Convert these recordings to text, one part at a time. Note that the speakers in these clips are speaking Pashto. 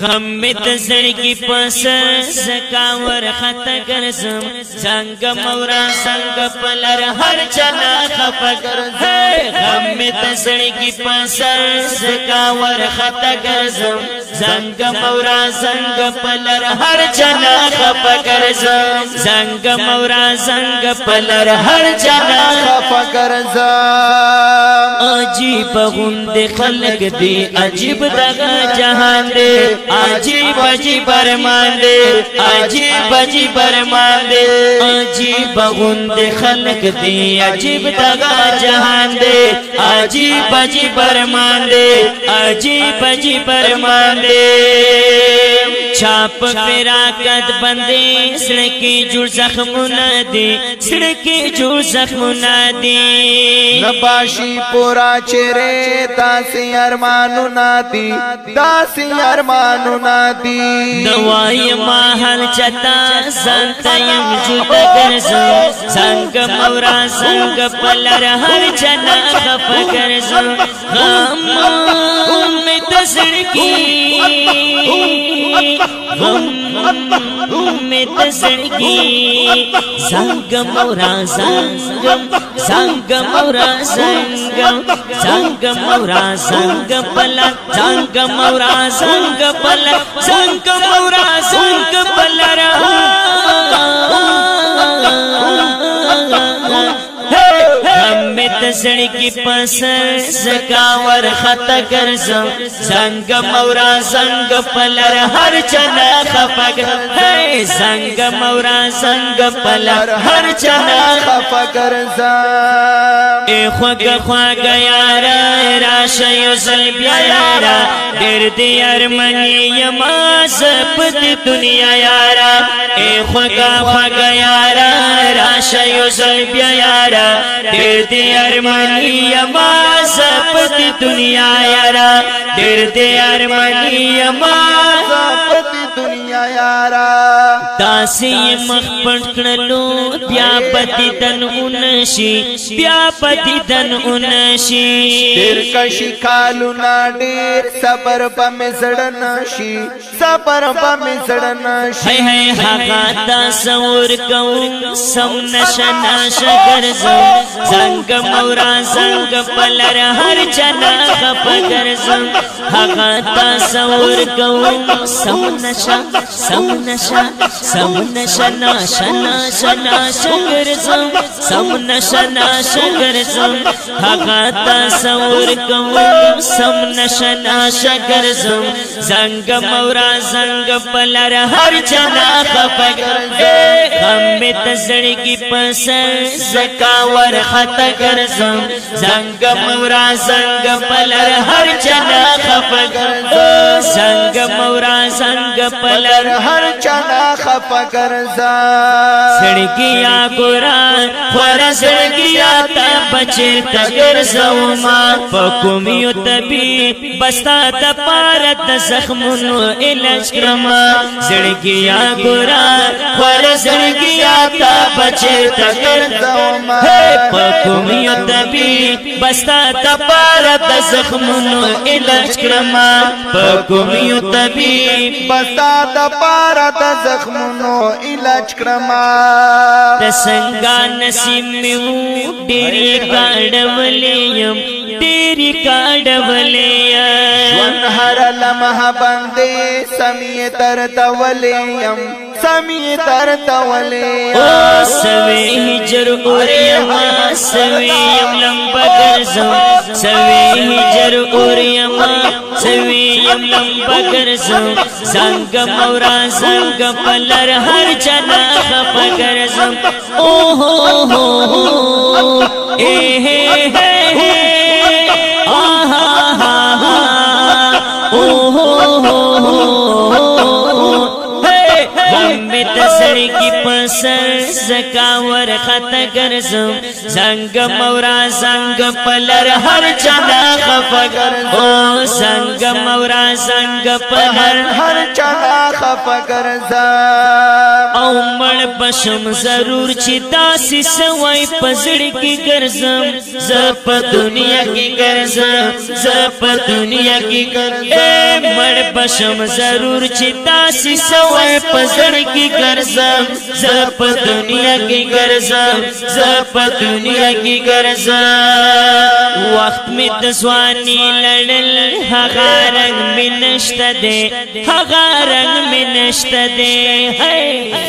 غم می د زړګي پس زکا ور خطا ګرځم څنګه مورا څنګه پلر هر چنا خفا ګرځم غم می د زړګي پس زکا ور خطا ګرځم څنګه مورا څنګه پلر هر چنا خفا ګرځم څنګه مورا څنګه پلر هر چنا خفا ګرځم عجیب غوند خلق دی عجیب دغه جهان دی अजीब अजीब अरमान दे अजीब अजीब अरमान दे अजीब गुंद खलक दी अजीब दगा जहान दे अजीब अजीब अरमान दे अजीब अजीब अरमान दे छाप फिराकत बंदे सड़के जुड़ जख्म ना दे सड़के जुड़ जख्म ना दे नबाशी पूरा चेरे दासी अरमानु ना दी दासी अरमान ارمانو نادي نوای ما هل چتا سنت يم جدا ګرځو څنګه مورا څنګه پلر هر جنا خف ګرځو غم کی غم میں می کی څنګه مورا څنګه څنګه مورا څنګه څنګه مورا څنګه پلا څنګه مورا څنګه پلا څنګه مورا څنګه پلا رہا زړی کې پس زکا ور خطا ګرځم څنګ مورا څنګ پلر هر چنا خفق هي څنګ مورا څنګ پلر هر چنا خفق ګرځم اے خوګ خوګ یار را شي زل بیا یار ډېر دې ارمنی یما سپت دنیا یار اے خوګ خوګ یار را شایو سل بیا یارا ډېر دې ارمانی اما سپت دنیا یارا ډېر دې ارمانی اما سپت دنیا یا یارا داسی مخپټ کړلو بیا پتی دن اونشي بیا پتی دن اونشي تیر کا شکالو نا ډیر صبر پم زړن شي صبر پم زړن شي هي هغه دا سور کوم سم نشنا شګر زو څنګه مورا څنګه پلر هر چنا خپګر زو هغه دا سور کوم سم نشنا سمنا شا سمنا شنا شنا شنا شنگر زم سمنا شنا شنگر زم هغه تصور کوم سمنا شنا شنگر زم زنګ مورا زنګ پلر هر جنا خفق غم می تزړګي پس زکا ور خطا ګرځم زنګ مورا زنګ پلر هر جنا خفق زنګ مورا زنګ پلر کر ہر چنا خفا کر زا سڑکیاں قرآن خورا سڑکیاں تا بچے تگر زوما فکومیو تبی بستا تا پارت زخمونو علاج کرما سڑکیاں قرآن خورا سڑکیاں تا بچے تگر زوما فکومیو تبی بستا تا پارت زخمونو علاج کرما فکومیو تبی بستا تا د پارا د زخمونو علاج کرما د څنګه نصیب میو ډیر کاډولیم ډیر کاډولیم ژوند هر لمحه باندې سمي تر تولیم سمي تر تولیم او سوي هجر اوریم سوي لمبګر زم سوي هجر اوریم سوي یم بگرزم زنگ مورا زنگ پلر هر چنا خفگرزم او ہو ہو ہو اے ہے ہے ہے آہا ہا ہا او ہو ہو ہو غم میں تسڑ کی پسر زکا بار خطا گرزم زنگ مورا زنگ پلر هر چنا خفا گرزم او زنگ مورا زنگ پلر هر چنا خفا گرزم او مړ پشم ضرور چې داسې سوای پزړ کې گرزم ز په دنیا کې گرزم ز په دنیا کې گرزم اے مړ پشم ضرور چې داسې سوای پزړ کې گرزم ز په دنیا کې گرزم ګرځم ز په دنیا کې ګرځم وخت می د ځواني لړل هغه رنگ می نشته دې هغه رنگ می نشته دې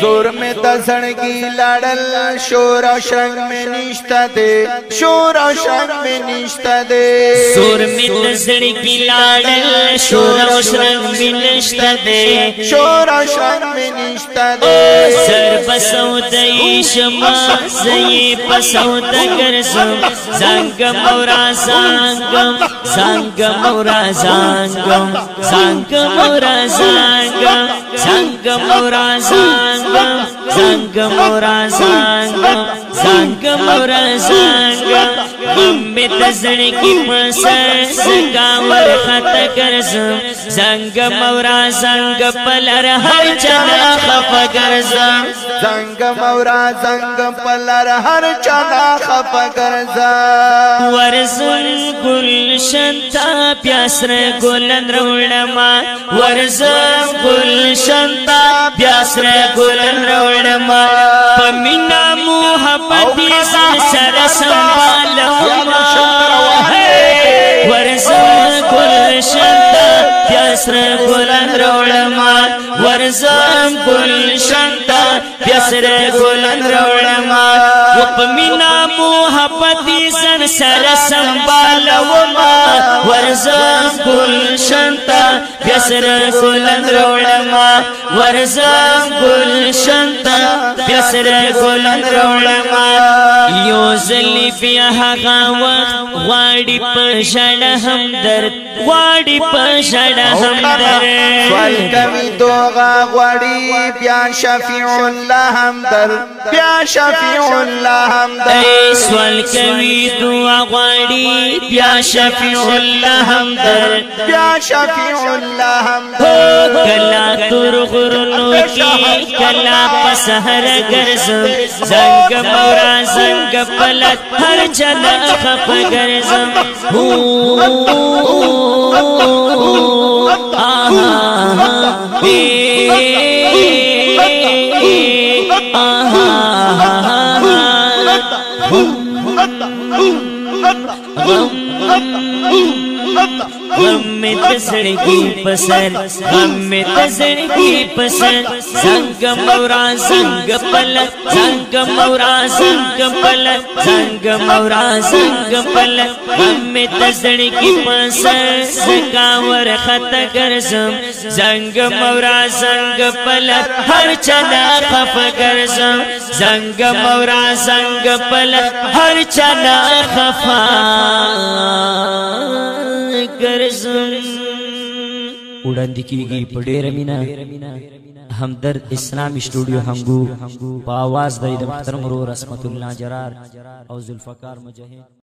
زور می د زړګي لړل شور او شرنګ می نشته دې شور او شرنګ می نشته دې زور می د زړګي لړل شور او شرنګ می نشته دې شور او شرنګ می نشته دې سر بسو دې شمه زی پسوت گرزم زنگم مورا زنگم زنگم مورا زنگم زنگم مورا زنگم زنگم مورا زنگم زنگم مورا زنگم زنگم مورا زنگم غم بیت زڑکی پسر زنگاور خط گرزم زنگم مورا زنگ پلر هر چنا خف گرزم مورا زنگ پلر هر چنا خپ کرزا ورزن گلشن تا پیاسر گلن روڑما ورزن گلشن تا پیاسر گلن روڑما پمینا محبت سر سنبالما ورزن گلشن تا پیاسر گلن روڑما ورزن گلشن ډېر ګلن روړم و په مینا محبت سن سر سنبال و ما ورزا گلشن تا پیسر گلن روڑم ورزا گلشن تا پیسر گلن روڑم یو زلی بیا هغه وخت غواړي په شړ هم درته غواړي په شړا هم در سوال کوي دوغه غواړي بیا شفیع الله هم در بیا شفیع الله هم در سوال کوي دوغه غواړي بیا شفیع الله هم در بیا شفیع الله هم در کلا تر غرونو کې کلا په سحر ګرځم زنګ مورا زنګ پلک هر چلا خپ ګرځم هو Boom! غم می تسړکی پسر غم می تسړکی پسر څنګه مورا څنګه پل څنګه مورا څنګه پل څنګه مورا څنګه پل غم می تسړکی پسر سکاور خطا ګرځم څنګه مورا څنګه پل هر چنا خف ګرځم څنګه مورا څنګه پل هر چنا خفا لرزم وړاندې کیږي په ډېر مینا همدرد اسلام استودیو هنګو په आवाज د محترم ورو رسمت الله جرار او ذوالفقار مجاهد